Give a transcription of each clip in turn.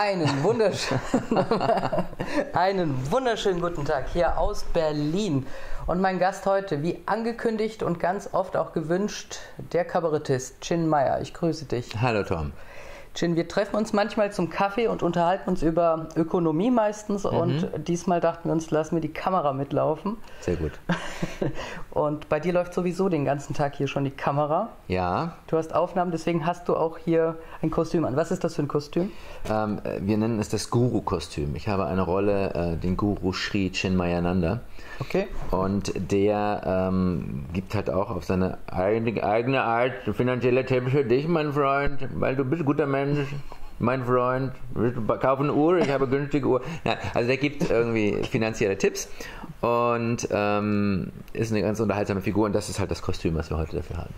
Einen wunderschönen, einen wunderschönen guten Tag hier aus Berlin. Und mein Gast heute, wie angekündigt und ganz oft auch gewünscht, der Kabarettist Chin Meyer. Ich grüße dich. Hallo Tom. Chin, wir treffen uns manchmal zum Kaffee und unterhalten uns über Ökonomie meistens. Mhm. Und diesmal dachten wir uns, lassen wir die Kamera mitlaufen. Sehr gut. Und bei dir läuft sowieso den ganzen Tag hier schon die Kamera. Ja. Du hast Aufnahmen, deswegen hast du auch hier ein Kostüm an. Was ist das für ein Kostüm? Ähm, wir nennen es das Guru-Kostüm. Ich habe eine Rolle, äh, den Guru Sri Chinmayananda. Okay. Und der ähm, gibt halt auch auf seine eigene, eigene Art finanzielle Tipps für dich, mein Freund, weil du bist ein guter Mensch. Mein Freund, kauf eine Uhr, ich habe eine günstige Uhr. Ja, also der gibt irgendwie finanzielle Tipps und ähm, ist eine ganz unterhaltsame Figur und das ist halt das Kostüm, was wir heute dafür haben.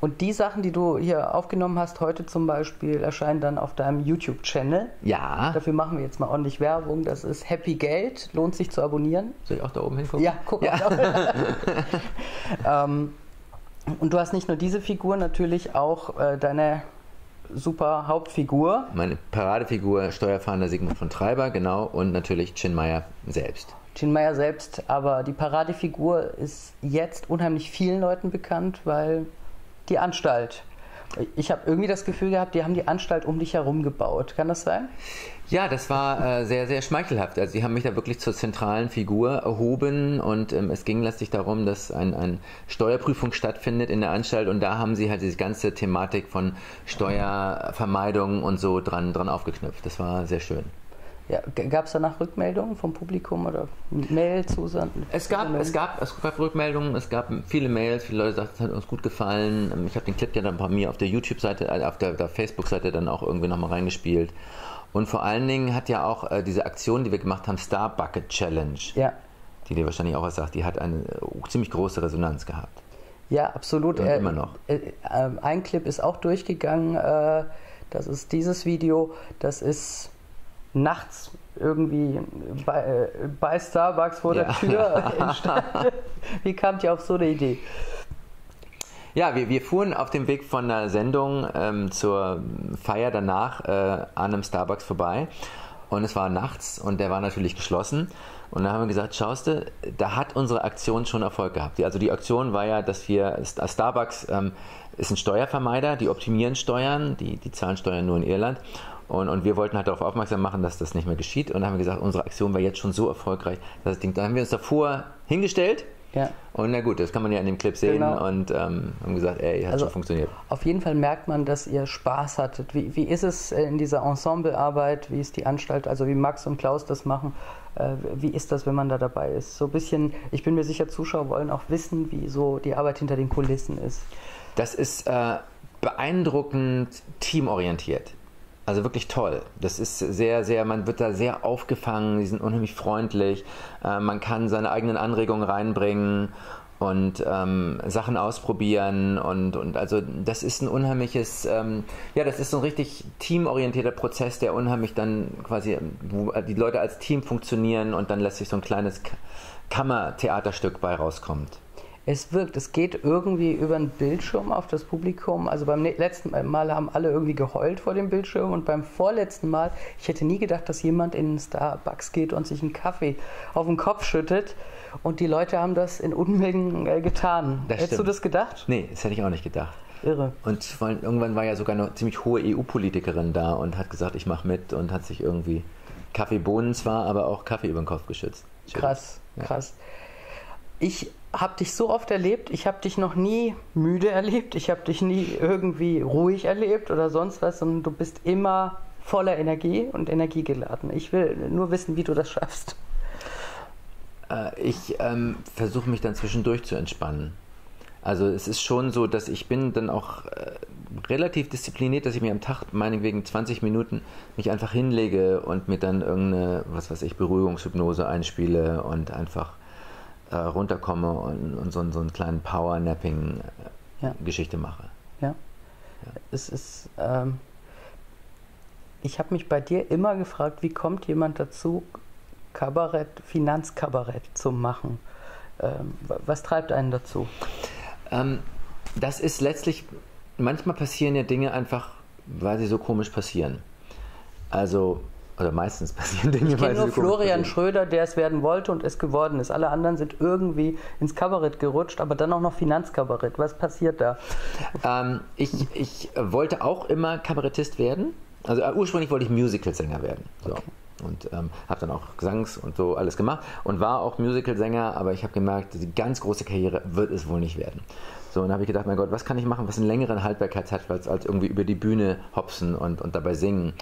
Und die Sachen, die du hier aufgenommen hast, heute zum Beispiel, erscheinen dann auf deinem YouTube-Channel. Ja. Dafür machen wir jetzt mal ordentlich Werbung. Das ist Happy Geld. Lohnt sich zu abonnieren. Soll ich auch da oben hingucken? Ja, guck mal. Ja. ähm, und du hast nicht nur diese Figur, natürlich auch äh, deine super Hauptfigur. Meine Paradefigur, Steuerfahnder Sigmund von Treiber, genau. Und natürlich Chin Meyer selbst. Chin Meyer selbst, aber die Paradefigur ist jetzt unheimlich vielen Leuten bekannt, weil die Anstalt. Ich habe irgendwie das Gefühl gehabt, die haben die Anstalt um dich herum gebaut. Kann das sein? Ja, das war äh, sehr, sehr schmeichelhaft. Also sie haben mich da wirklich zur zentralen Figur erhoben und ähm, es ging letztlich darum, dass ein, ein Steuerprüfung stattfindet in der Anstalt und da haben sie halt diese ganze Thematik von Steuervermeidung und so dran, dran aufgeknüpft. Das war sehr schön. Ja, gab es danach Rückmeldungen vom Publikum oder Mails? Es gab, es, gab, es gab Rückmeldungen, es gab viele Mails, viele Leute sagten, es hat uns gut gefallen. Ich habe den Clip ja dann bei mir auf der YouTube-Seite, äh, auf der, der Facebook-Seite dann auch irgendwie nochmal reingespielt. Und vor allen Dingen hat ja auch äh, diese Aktion, die wir gemacht haben, Star Bucket Challenge, ja. die dir wahrscheinlich auch was sagt, die hat eine äh, ziemlich große Resonanz gehabt. Ja, absolut. Und äh, immer noch. Äh, ein Clip ist auch durchgegangen, äh, das ist dieses Video, das ist nachts irgendwie bei, äh, bei Starbucks vor ja. der Tür entstanden. Wie kamt ihr auf so eine Idee? Ja, wir, wir fuhren auf dem Weg von der Sendung ähm, zur Feier danach äh, an einem Starbucks vorbei und es war nachts und der war natürlich geschlossen. Und dann haben wir gesagt, schaust du, da hat unsere Aktion schon Erfolg gehabt. Also die Aktion war ja, dass wir, Starbucks ähm, ist ein Steuervermeider, die optimieren Steuern, die, die zahlen Steuern nur in Irland. Und, und wir wollten halt darauf aufmerksam machen, dass das nicht mehr geschieht. Und dann haben wir gesagt, unsere Aktion war jetzt schon so erfolgreich, dass das Ding, da haben wir uns davor hingestellt. Ja. Und na gut, das kann man ja in dem Clip sehen Genau. und ähm, haben gesagt, ey, hat Also, schon funktioniert. Auf jeden Fall merkt man, dass ihr Spaß hattet. Wie, wie ist es äh, in dieser Ensemblearbeit? Wie ist die Anstalt? Also wie Max und Klaus das machen? Äh, Wie ist das, wenn man da dabei ist? So ein bisschen, ich bin mir sicher, Zuschauer wollen auch wissen, wie so die Arbeit hinter den Kulissen ist. Das ist äh, beeindruckend teamorientiert. Also wirklich toll. Das ist sehr, sehr, man wird da sehr aufgefangen, die sind unheimlich freundlich, äh, man kann seine eigenen Anregungen reinbringen und ähm, Sachen ausprobieren und, und also das ist ein unheimliches, ähm, ja, das ist so ein richtig teamorientierter Prozess, der unheimlich dann quasi, wo die Leute als Team funktionieren und dann lässt sich so ein kleines Kammertheaterstück bei rauskommt. Es wirkt, es geht irgendwie über einen Bildschirm auf das Publikum. Also beim ne- letzten Mal haben alle irgendwie geheult vor dem Bildschirm und beim vorletzten Mal, ich hätte nie gedacht, dass jemand in den Starbucks geht und sich einen Kaffee auf den Kopf schüttet und die Leute haben das in Unmengen äh, getan. Das Hättest du stimmt. das gedacht? Nee, das hätte ich auch nicht gedacht. Irre. Und irgendwann war ja sogar eine ziemlich hohe EU-Politikerin da und hat gesagt, ich mache mit und hat sich irgendwie Kaffeebohnen zwar, aber auch Kaffee über den Kopf geschützt. Schön. Krass, Ja. krass. Ich habe dich so oft erlebt, ich habe dich noch nie müde erlebt, ich habe dich nie irgendwie ruhig erlebt oder sonst was, sondern du bist immer voller Energie und energiegeladen. Ich will nur wissen, wie du das schaffst. Äh, ich ähm, versuche mich dann zwischendurch zu entspannen. Also es ist schon so, dass ich bin dann auch äh, relativ diszipliniert, dass ich mir am Tag meinetwegen 20 Minuten mich einfach hinlege und mir dann irgendeine, was weiß ich, Beruhigungshypnose einspiele und einfach äh, runterkomme und, und so, so einen kleinen Power-Napping-Geschichte Ja. mache. Ja. Es ist. Ähm, ich habe mich bei dir immer gefragt, wie kommt jemand dazu, Kabarett, Finanzkabarett zu machen? Ähm, wa- was treibt einen dazu? Ähm, das ist letztlich, manchmal passieren ja Dinge einfach, weil sie so komisch passieren. Also Oder meistens passieren Dinge. Ich kenne nur Florian. Schröder, der es werden wollte und es geworden ist. Alle anderen sind irgendwie ins Kabarett gerutscht, aber dann auch noch Finanzkabarett. Was passiert da? Ähm, ich, ich wollte auch immer Kabarettist werden. Also äh, ursprünglich wollte ich Musicalsänger werden. So. Und ähm, habe dann auch Gesangs und so alles gemacht und war auch Musicalsänger, aber ich habe gemerkt, die ganz große Karriere wird es wohl nicht werden. So, und habe ich gedacht, mein Gott, was kann ich machen, was einen längeren Haltbarkeit hat, als, als irgendwie über die Bühne hopsen und, und dabei singen.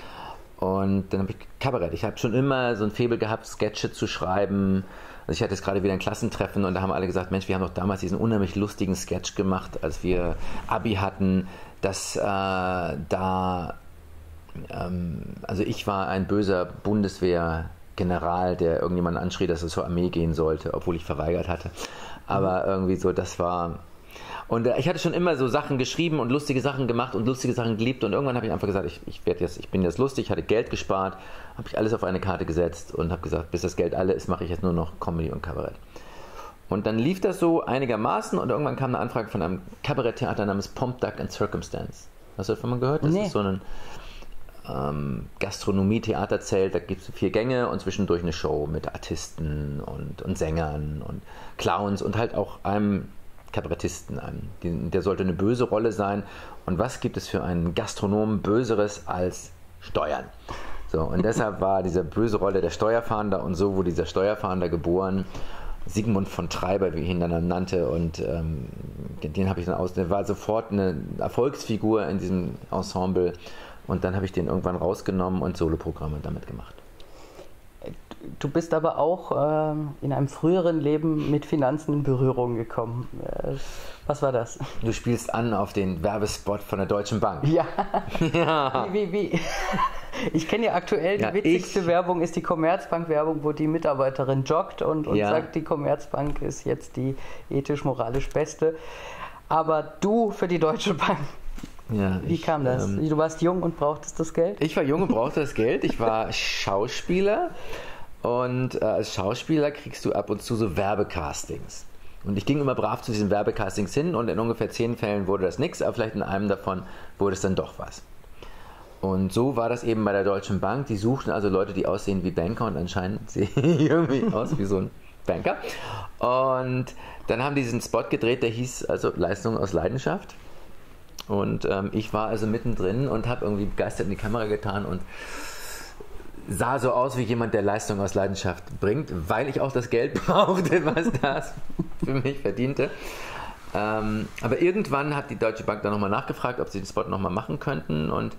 Und dann habe ich Kabarett. Ich habe schon immer so ein Faible gehabt, Sketche zu schreiben. Also ich hatte jetzt gerade wieder ein Klassentreffen und da haben alle gesagt, Mensch, wir haben doch damals diesen unheimlich lustigen Sketch gemacht, als wir Abi hatten, dass äh, da, ähm, also ich war ein böser Bundeswehrgeneral, der irgendjemanden anschrie, dass er zur Armee gehen sollte, obwohl ich verweigert hatte. Aber irgendwie so, das war, und äh, ich hatte schon immer so Sachen geschrieben und lustige Sachen gemacht und lustige Sachen geliebt und irgendwann habe ich einfach gesagt, ich, ich werde jetzt, ich bin jetzt lustig, hatte Geld gespart, habe ich alles auf eine Karte gesetzt und habe gesagt, bis das Geld alle ist, mache ich jetzt nur noch Comedy und Kabarett. Und dann lief das so einigermaßen und irgendwann kam eine Anfrage von einem Kabaretttheater namens Pomp Duck and Circumstance. Hast du davon mal gehört? Das Nee. ist so ein ähm, Gastronomie-Theaterzelt, da gibt es vier Gänge und zwischendurch eine Show mit Artisten und, und Sängern und Clowns und halt auch einem Kabarettisten an. Der sollte eine böse Rolle sein. Und was gibt es für einen Gastronomen Böseres als Steuern? So, und deshalb war diese böse Rolle der Steuerfahnder und so wurde dieser Steuerfahnder geboren. Sigmund von Treiber, wie ich ihn dann nannte, und ähm, den, den habe ich dann aus. Der war sofort eine Erfolgsfigur in diesem Ensemble. Und dann habe ich den irgendwann rausgenommen und Soloprogramme damit gemacht. Du bist aber auch ähm, in einem früheren Leben mit Finanzen in Berührung gekommen. Äh, was war das? Du spielst an auf den Werbespot von der Deutschen Bank. Ja. Wie, wie, wie? Ich kenne ja aktuell die Ja, witzigste ich- Werbung ist die Commerzbank-Werbung, wo die Mitarbeiterin joggt und, und Ja. sagt, die Commerzbank ist jetzt die ethisch-moralisch beste. Aber du für die Deutsche Bank, Ja, wie ich, kam das? ähm, Du warst jung und brauchtest das Geld? Ich war jung und brauchte das Geld. Ich war Schauspieler und äh, als Schauspieler kriegst du ab und zu so Werbecastings. Und ich ging immer brav zu diesen Werbecastings hin und in ungefähr zehn Fällen wurde das nichts, aber vielleicht in einem davon wurde es dann doch was. Und so war das eben bei der Deutschen Bank. Die suchten also Leute, die aussehen wie Banker und anscheinend sehen irgendwie aus wie so ein Banker. Und dann haben die diesen Spot gedreht, der hieß also Leistung aus Leidenschaft. Und ähm, ich war also mittendrin und habe irgendwie begeistert in die Kamera getan und sah so aus wie jemand, der Leistung aus Leidenschaft bringt, weil ich auch das Geld brauchte, was das für mich verdiente. Ähm, aber irgendwann hat die Deutsche Bank dann nochmal nachgefragt, ob sie den Spot nochmal machen könnten und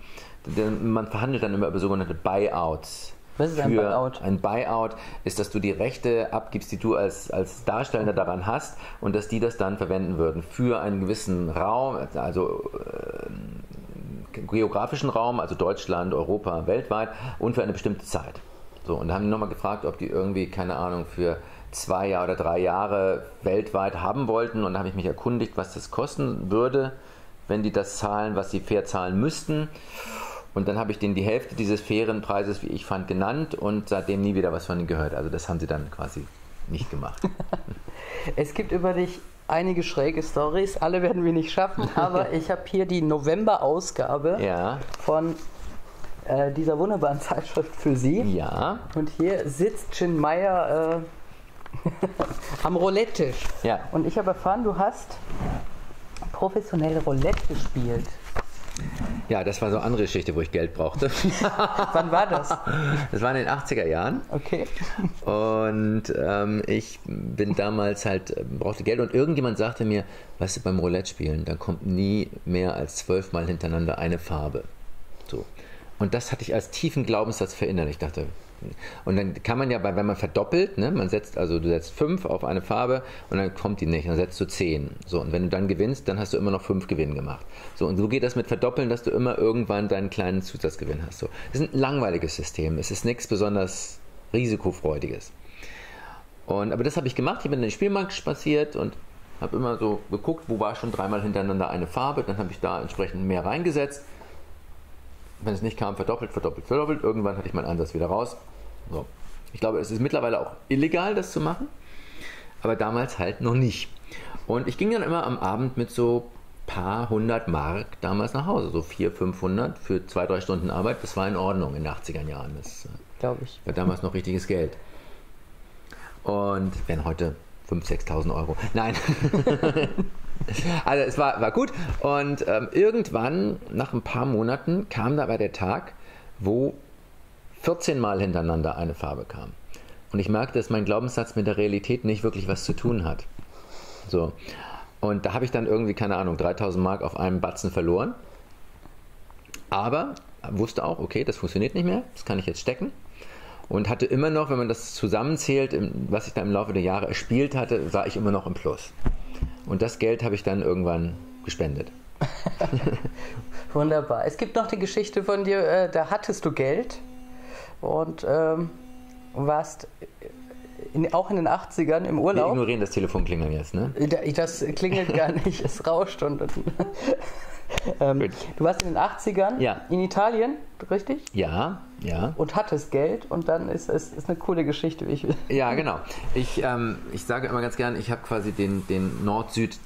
man verhandelt dann immer über sogenannte Buyouts. Was ist ein Buyout? Ein Buyout ist, dass du die Rechte abgibst, die du als, als Darsteller daran hast und dass die das dann verwenden würden für einen gewissen Raum, also äh, geografischen Raum, also Deutschland, Europa, weltweit und für eine bestimmte Zeit. So, und da haben die nochmal gefragt, ob die irgendwie, keine Ahnung, für zwei Jahre oder drei Jahre weltweit haben wollten und da habe ich mich erkundigt, was das kosten würde, wenn die das zahlen, was sie fair zahlen müssten. Und dann habe ich denen die Hälfte dieses fairen Preises, wie ich fand, genannt und seitdem nie wieder was von ihnen gehört. Also das haben sie dann quasi nicht gemacht. Es gibt über dich einige schräge Stories, alle werden wir nicht schaffen, aber ich habe hier die November-Ausgabe Ja, von äh, dieser wunderbaren Zeitschrift für Sie. ja, Und hier sitzt Chin Meyer äh, am Roulette-Tisch. ja. Und ich habe erfahren, du hast professionell Roulette gespielt. Ja, das war so eine andere Geschichte, wo ich Geld brauchte. Wann war das? Das war in den 80er Jahren. Okay. Und ähm, ich bin damals halt, äh, brauchte Geld und irgendjemand sagte mir, weißt du, beim Roulette spielen, da kommt nie mehr als zwölfmal hintereinander eine Farbe. So. Und das hatte ich als tiefen Glaubenssatz verinnerlicht. Ich dachte, und dann kann man ja, wenn man verdoppelt, ne, man setzt, also du setzt fünf auf eine Farbe und dann kommt die nicht, dann setzt du zehn. So, und wenn du dann gewinnst, dann hast du immer noch fünf Gewinn gemacht. So, und so geht das mit Verdoppeln, dass du immer irgendwann deinen kleinen Zusatzgewinn hast. So. Das ist ein langweiliges System. Es ist nichts besonders risikofreudiges. Und, aber das habe ich gemacht. Ich bin in den Spielmarkt spaziert und habe immer so geguckt, wo war schon dreimal hintereinander eine Farbe. Dann habe ich da entsprechend mehr reingesetzt. Wenn es nicht kam, verdoppelt, verdoppelt, verdoppelt. Irgendwann hatte ich meinen Ansatz wieder raus. So. Ich glaube, es ist mittlerweile auch illegal, das zu machen. Aber damals halt noch nicht. Und ich ging dann immer am Abend mit so paar hundert Mark damals nach Hause. So 400, 500 für zwei, drei Stunden Arbeit. Das war in Ordnung in den 80er Jahren. Das, äh, glaube ich. War damals noch richtiges Geld. Und wären heute 5.000, 6.000 Euro. Nein. also es war, war gut. Und ähm, irgendwann, nach ein paar Monaten, kam da aber der Tag, wo 14 Mal hintereinander eine Farbe kam. Und ich merkte, dass mein Glaubenssatz mit der Realität nicht wirklich was zu tun hat. So. Und da habe ich dann irgendwie, keine Ahnung, 3000 Mark auf einem Batzen verloren. Aber wusste auch, okay, das funktioniert nicht mehr, das kann ich jetzt stecken. Und hatte immer noch, wenn man das zusammenzählt, was ich da im Laufe der Jahre erspielt hatte, war ich immer noch im Plus. Und das Geld habe ich dann irgendwann gespendet. Wunderbar. Es gibt noch die Geschichte von dir, äh, da hattest du Geld und ähm, warst in, auch in den 80ern im Urlaub. Wir ignorieren das Telefonklingeln jetzt, ne? Das klingelt gar nicht, es rauscht und. ähm, du warst in den 80ern ja. in Italien, richtig? Ja, ja. Und hattest Geld und dann ist es ist eine coole Geschichte, wie ich will. Ja, genau. Ich, ähm, ich sage immer ganz gern, ich habe quasi den, den Nord-Süd-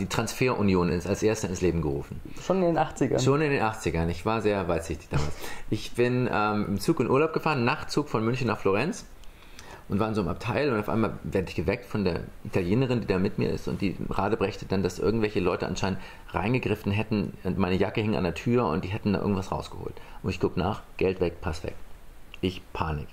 die Transferunion als erster ins Leben gerufen. Schon in den 80ern? Schon in den 80ern. Ich war sehr weitsichtig damals. Ich bin ähm, im Zug in Urlaub gefahren, Nachtzug von München nach Florenz und war in so einem Abteil und auf einmal werde ich geweckt von der Italienerin, die da mit mir ist und die radebrechte dann, dass irgendwelche Leute anscheinend reingegriffen hätten und meine Jacke hing an der Tür und die hätten da irgendwas rausgeholt. Und ich gucke nach, Geld weg, Pass weg. Ich Panik.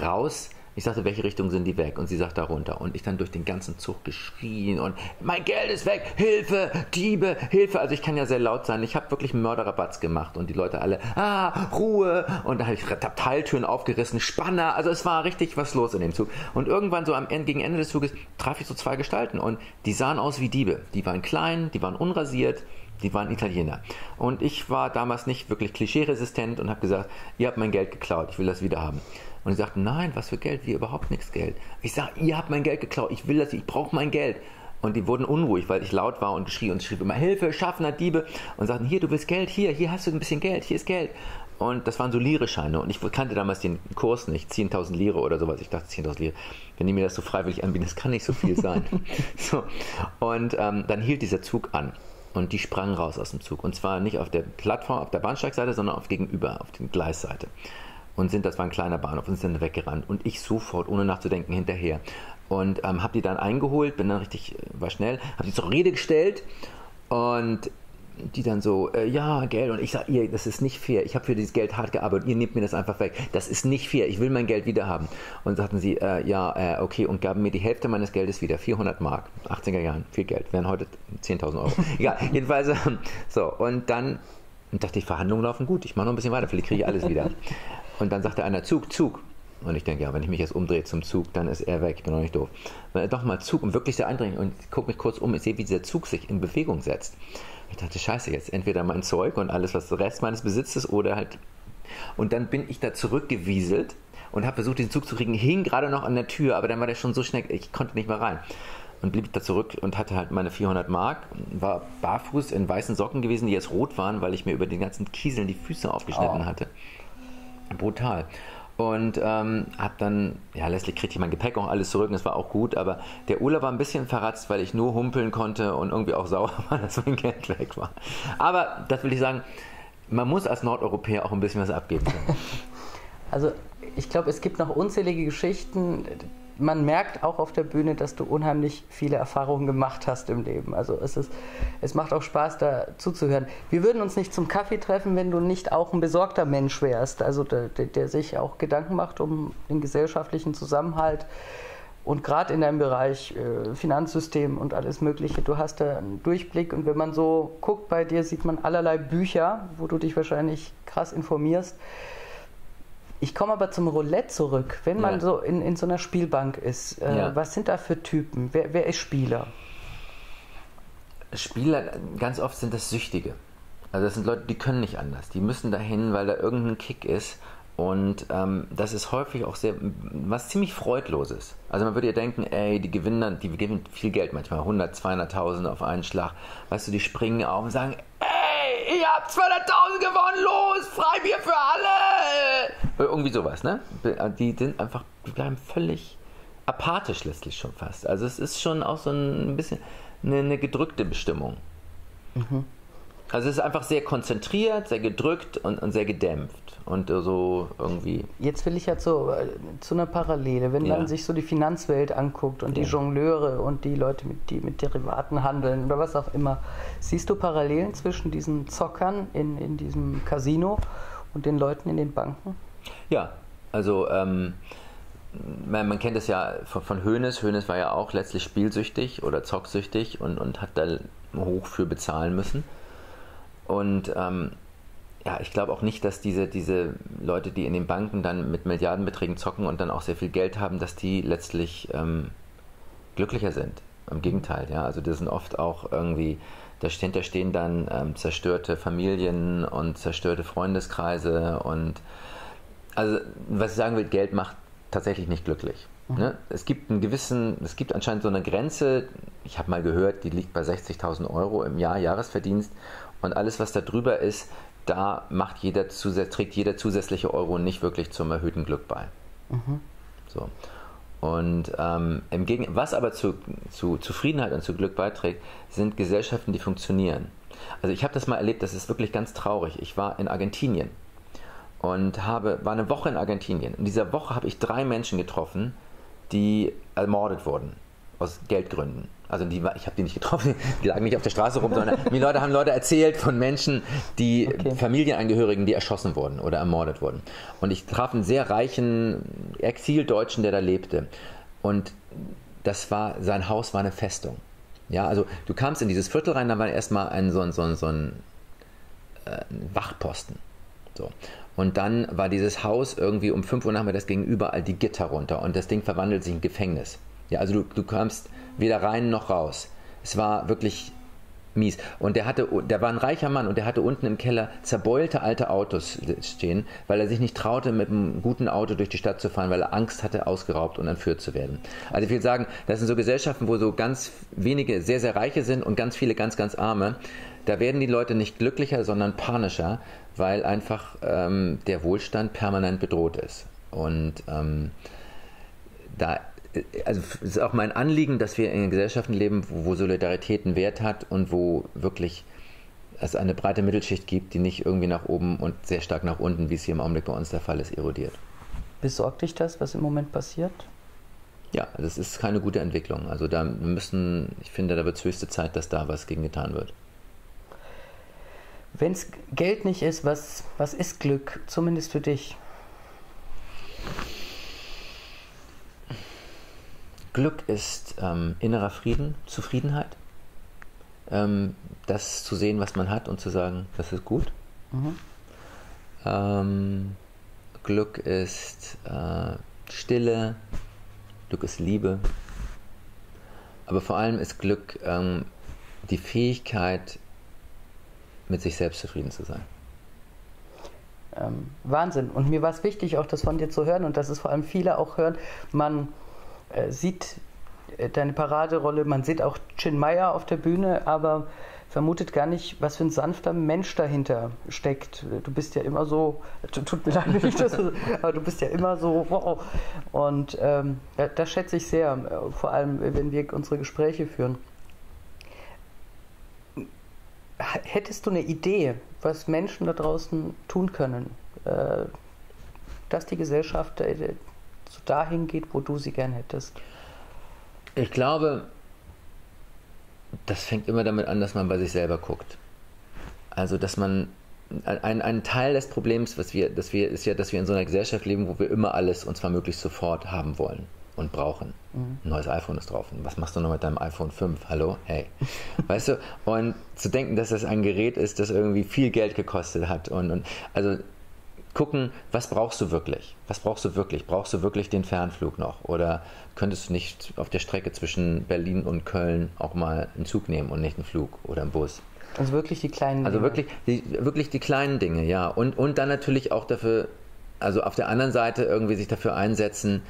Raus, ich sagte, welche Richtung sind die weg? Und sie sagt da runter. Und ich dann durch den ganzen Zug geschrien und mein Geld ist weg, Hilfe, Diebe, Hilfe. Also ich kann ja sehr laut sein. Ich habe wirklich Mörderrabatz gemacht und die Leute alle, ah, Ruhe. Und da habe ich Teiltüren aufgerissen, Spanner. Also es war richtig was los in dem Zug. Und irgendwann so am Ende, gegen Ende des Zuges traf ich so zwei Gestalten und die sahen aus wie Diebe. Die waren klein, die waren unrasiert. Die waren Italiener. Und ich war damals nicht wirklich klischeeresistent und habe gesagt, ihr habt mein Geld geklaut, ich will das wieder haben. Und sie sagten, nein, was für Geld? Wir überhaupt nichts Geld. Ich sage, ihr habt mein Geld geklaut, ich will das, ich brauche mein Geld. Und die wurden unruhig, weil ich laut war und schrie und schrieb immer Hilfe, Schaffner, Diebe. Und sagten, hier, du willst Geld, hier, hier hast du ein bisschen Geld, hier ist Geld. Und das waren so Lire-Scheine. Und ich kannte damals den Kurs nicht, 10.000 Lire oder sowas. Ich dachte 10.000 Lire. Wenn die mir das so freiwillig anbieten, das kann nicht so viel sein. so. Und ähm, dann hielt dieser Zug an. Und die sprangen raus aus dem Zug. Und zwar nicht auf der Plattform, auf der Bahnsteigseite, sondern auf gegenüber, auf der Gleisseite und sind, das war ein kleiner Bahnhof, und sind dann weggerannt. Und ich sofort, ohne nachzudenken, hinterher. Und ähm, habe die dann eingeholt, bin dann richtig, äh, war schnell, habe die zur Rede gestellt und die dann so, äh, ja, Geld. Und ich sage, ihr, das ist nicht fair. Ich habe für dieses Geld hart gearbeitet. Ihr nehmt mir das einfach weg. Das ist nicht fair. Ich will mein Geld wieder haben. Und sagten sie, äh, ja, äh, okay. Und gaben mir die Hälfte meines Geldes wieder. 400 Mark. 80er Jahren. Viel Geld. Wären heute 10.000 Euro. Egal. Jedenfalls, äh, so. Und dann dachte ich, Verhandlungen laufen gut. Ich mache noch ein bisschen weiter. Vielleicht kriege ich alles wieder. Und dann sagte einer Zug, Zug. Und ich denke, ja, wenn ich mich jetzt umdrehe zum Zug, dann ist er weg. Ich bin noch nicht doof. Doch mal Zug und wirklich sehr eindringlich. Und ich gucke mich kurz um, ich sehe, wie dieser Zug sich in Bewegung setzt. Ich dachte, scheiße, jetzt entweder mein Zeug und alles, was der Rest meines Besitzes oder halt. Und dann bin ich da zurückgewieselt und habe versucht, diesen Zug zu kriegen. Hing gerade noch an der Tür, aber dann war der schon so schnell, ich konnte nicht mehr rein. Und blieb da zurück und hatte halt meine 400 Mark, war barfuß in weißen Socken gewesen, die jetzt rot waren, weil ich mir über den ganzen Kieseln die Füße aufgeschnitten oh. hatte brutal. Und ähm, habe dann, ja, letztlich kriegte ich mein Gepäck auch alles zurück und das war auch gut, aber der Urlaub war ein bisschen verratzt, weil ich nur humpeln konnte und irgendwie auch sauer war, dass mein Geld weg war. Aber das will ich sagen, man muss als Nordeuropäer auch ein bisschen was abgeben können. Also ich glaube, es gibt noch unzählige Geschichten, man merkt auch auf der Bühne, dass du unheimlich viele Erfahrungen gemacht hast im Leben. Also es, ist, es macht auch Spaß, da zuzuhören. Wir würden uns nicht zum Kaffee treffen, wenn du nicht auch ein besorgter Mensch wärst, also der, der, der sich auch Gedanken macht um den gesellschaftlichen Zusammenhalt. Und gerade in deinem Bereich äh, Finanzsystem und alles Mögliche, du hast da einen Durchblick. Und wenn man so guckt bei dir, sieht man allerlei Bücher, wo du dich wahrscheinlich krass informierst. Ich komme aber zum Roulette zurück. Wenn man ja. so in, in so einer Spielbank ist, äh, ja. was sind da für Typen? Wer, wer ist Spieler? Spieler, ganz oft sind das Süchtige. Also das sind Leute, die können nicht anders. Die müssen dahin, weil da irgendein Kick ist. Und ähm, das ist häufig auch sehr, was ziemlich freudloses. Also man würde ja denken, ey, die gewinnen dann, die gewinnen viel Geld manchmal, 100, 200.000 auf einen Schlag. Weißt du, die springen auf und sagen, ey, ich hab 200.000 gewonnen, los, Freibier für alle. Irgendwie sowas, ne? Die sind einfach, die bleiben völlig apathisch letztlich schon fast. Also es ist schon auch so ein bisschen eine, eine gedrückte Bestimmung. Mhm. Also es ist einfach sehr konzentriert, sehr gedrückt und, und sehr gedämpft und so irgendwie. Jetzt will ich ja zu, äh, zu einer Parallele. Wenn ja. man sich so die Finanzwelt anguckt und ja. die Jongleure und die Leute, mit, die mit Derivaten handeln oder was auch immer, siehst du Parallelen zwischen diesen Zockern in, in diesem Casino und den Leuten in den Banken? Ja, also ähm, man, kennt es ja von, von Hoeneß. Hoeneß war ja auch letztlich spielsüchtig oder zocksüchtig und, und hat da hoch für bezahlen müssen. Und ähm, ja, ich glaube auch nicht, dass diese, diese Leute, die in den Banken dann mit Milliardenbeträgen zocken und dann auch sehr viel Geld haben, dass die letztlich ähm, glücklicher sind. Im Gegenteil, ja. Also das sind oft auch irgendwie, da stehen, da stehen dann ähm, zerstörte Familien und zerstörte Freundeskreise und also was ich sagen will, Geld macht tatsächlich nicht glücklich. Mhm. Ne? Es gibt einen gewissen, es gibt anscheinend so eine Grenze, ich habe mal gehört, die liegt bei 60.000 Euro im Jahr Jahresverdienst und alles, was da drüber ist, da macht jeder trägt jeder zusätzliche Euro nicht wirklich zum erhöhten Glück bei. Mhm. So. Und ähm, im Gegen was aber zu, zu Zufriedenheit und zu Glück beiträgt, sind Gesellschaften, die funktionieren. Also ich habe das mal erlebt, das ist wirklich ganz traurig. Ich war in Argentinien und habe, war eine Woche in Argentinien. In dieser Woche habe ich drei Menschen getroffen, die ermordet wurden aus Geldgründen. Also die, ich habe die nicht getroffen, die lagen nicht auf der Straße rum, sondern mir Leute haben Leute erzählt von Menschen, die okay. Familienangehörigen, die erschossen wurden oder ermordet wurden. Und ich traf einen sehr reichen Exildeutschen, der da lebte. Und das war, sein Haus war eine Festung. Ja, also du kamst in dieses Viertel rein, da war erstmal ein so ein, so ein, so ein äh, Wachposten. So. Und dann war dieses Haus irgendwie um 5 Uhr nachmittags ging überall die Gitter runter und das Ding verwandelt sich in Gefängnis. Ja, also du, du kamst weder rein noch raus. Es war wirklich mies. Und der hatte, der war ein reicher Mann und der hatte unten im Keller zerbeulte alte Autos stehen, weil er sich nicht traute, mit einem guten Auto durch die Stadt zu fahren, weil er Angst hatte, ausgeraubt und entführt zu werden. Also ich will sagen, das sind so Gesellschaften, wo so ganz wenige sehr, sehr reiche sind und ganz viele ganz, ganz arme. Da werden die Leute nicht glücklicher, sondern panischer, weil einfach ähm, der Wohlstand permanent bedroht ist. Und ähm, da also es ist auch mein Anliegen, dass wir in Gesellschaften leben, wo, wo Solidarität einen Wert hat und wo wirklich es eine breite Mittelschicht gibt, die nicht irgendwie nach oben und sehr stark nach unten, wie es hier im Augenblick bei uns der Fall ist, erodiert. Besorgt dich das, was im Moment passiert? Ja, das ist keine gute Entwicklung. Also da müssen, ich finde, da wird es höchste Zeit, dass da was gegen getan wird. Wenn es Geld nicht ist, was, was ist Glück, zumindest für dich? Glück ist ähm, innerer Frieden, Zufriedenheit. Ähm, das zu sehen, was man hat und zu sagen, das ist gut. Mhm. Ähm, Glück ist äh, Stille, Glück ist Liebe. Aber vor allem ist Glück ähm, die Fähigkeit, mit sich selbst zufrieden zu sein. Ähm, Wahnsinn. Und mir war es wichtig, auch das von dir zu hören und dass es vor allem viele auch hören. Man äh, sieht äh, deine Paraderolle, man sieht auch Chin Meyer auf der Bühne, aber vermutet gar nicht, was für ein sanfter Mensch dahinter steckt. Du bist ja immer so, tut mir leid, nicht, das, aber du bist ja immer so, wow. Und ähm, das schätze ich sehr, vor allem wenn wir unsere Gespräche führen. Hättest du eine Idee, was Menschen da draußen tun können, äh, dass die Gesellschaft äh, so dahin geht, wo du sie gern hättest? Ich glaube, das fängt immer damit an, dass man bei sich selber guckt. Also, dass man ein, ein Teil des Problems, was wir, dass wir, ist ja, dass wir in so einer Gesellschaft leben, wo wir immer alles und zwar möglichst sofort haben wollen und brauchen. Mhm. Ein neues iPhone ist drauf. Was machst du noch mit deinem iPhone 5? Hallo? Hey. weißt du? Und zu denken, dass das ein Gerät ist, das irgendwie viel Geld gekostet hat und, und also gucken, was brauchst du wirklich? Was brauchst du wirklich? Brauchst du wirklich den Fernflug noch? Oder könntest du nicht auf der Strecke zwischen Berlin und Köln auch mal einen Zug nehmen und nicht einen Flug oder einen Bus? Also wirklich die kleinen also Dinge. Also wirklich die, wirklich die kleinen Dinge, ja. Und, und dann natürlich auch dafür, also auf der anderen Seite irgendwie sich dafür einsetzen,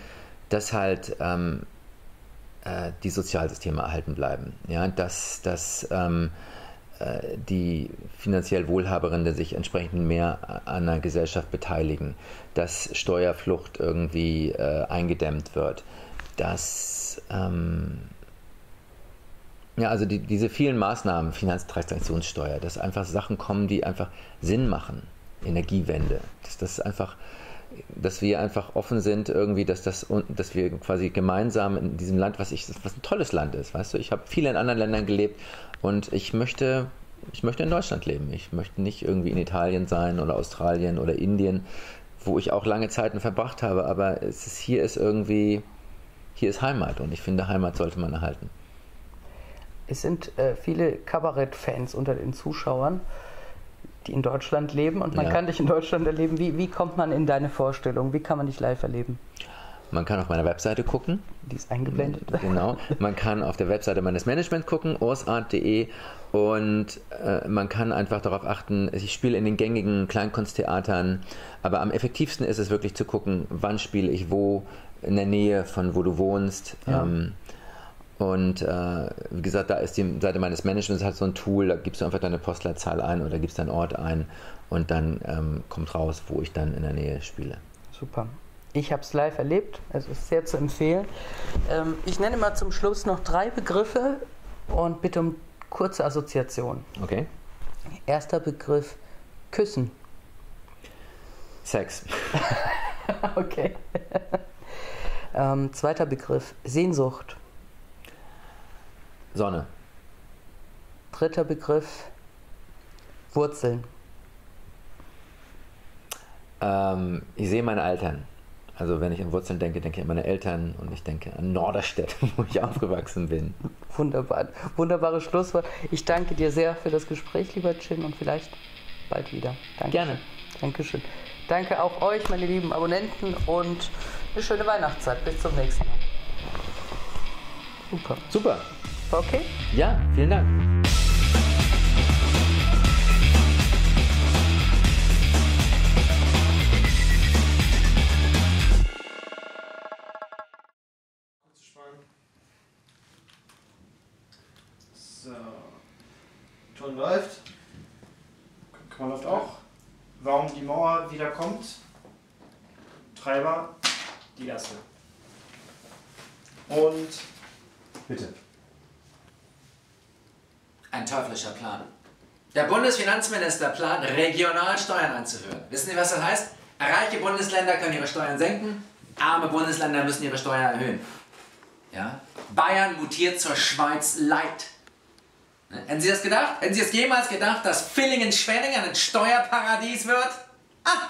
dass halt ähm, äh, die Sozialsysteme erhalten bleiben. Ja, dass, dass ähm, äh, die finanziell Wohlhaberinnen sich entsprechend mehr an der Gesellschaft beteiligen, dass Steuerflucht irgendwie äh, eingedämmt wird, dass, ähm, Ja, also die, diese vielen Maßnahmen, Finanztransaktionssteuer, dass einfach Sachen kommen, die einfach Sinn machen. Energiewende, dass das einfach, dass wir einfach offen sind irgendwie, dass das, dass wir quasi gemeinsam in diesem Land, was ich, was ein tolles Land ist, weißt du, ich habe viele in anderen Ländern gelebt und ich möchte, ich möchte in Deutschland leben. Ich möchte nicht irgendwie in Italien sein oder Australien oder Indien, wo ich auch lange Zeiten verbracht habe, aber es ist, hier ist irgendwie, hier ist Heimat und ich finde, Heimat sollte man erhalten. Es sind äh, viele Kabarettfans unter den Zuschauern, die in Deutschland leben und man ja. kann dich in Deutschland erleben. Wie, wie kommt man in deine Vorstellung? Wie kann man dich live erleben? Man kann auf meiner Webseite gucken. Die ist eingeblendet. Genau. Man kann auf der Webseite meines Managements gucken, orsart.de und äh, man kann einfach darauf achten, ich spiele in den gängigen Kleinkunsttheatern, aber am effektivsten ist es wirklich zu gucken, wann spiele ich wo, in der Nähe von wo du wohnst. Ja. Ähm, und äh, wie gesagt, da ist die Seite meines Managements halt so ein Tool, da gibst du einfach deine Postleitzahl ein oder gibst deinen Ort ein und dann ähm, kommt raus, wo ich dann in der Nähe spiele. Super. Ich habe es live erlebt, es ist sehr zu empfehlen. Ähm, ich nenne mal zum Schluss noch drei Begriffe und bitte um kurze Assoziation. Okay. Erster Begriff: Küssen. Sex. okay. ähm, zweiter Begriff: Sehnsucht. Sonne. Dritter Begriff, Wurzeln. Ähm, ich sehe meine Eltern. Also wenn ich an Wurzeln denke, denke ich an meine Eltern und ich denke an Norderstedt, wo ich aufgewachsen bin. Wunderbar. Wunderbares Schlusswort. Ich danke dir sehr für das Gespräch, lieber Chin, und vielleicht bald wieder. Danke. Gerne. Dankeschön. Danke auch euch, meine lieben Abonnenten, und eine schöne Weihnachtszeit. Bis zum nächsten Mal. Super. Super. Okay? Ja, vielen Dank. So. Ton läuft. Kamera läuft auch. Warum die Mauer wieder kommt. Treiber, die erste. Und bitte. Ein teuflischer Plan. Der Bundesfinanzminister plant, regional Steuern einzuführen. Wissen Sie, was das heißt? Reiche Bundesländer können ihre Steuern senken, arme Bundesländer müssen ihre Steuern erhöhen. Ja? Bayern mutiert zur Schweiz Light. Hätten Sie das gedacht? Hätten Sie es jemals gedacht, dass Villingen-Schwenningen ein Steuerparadies wird? Ah,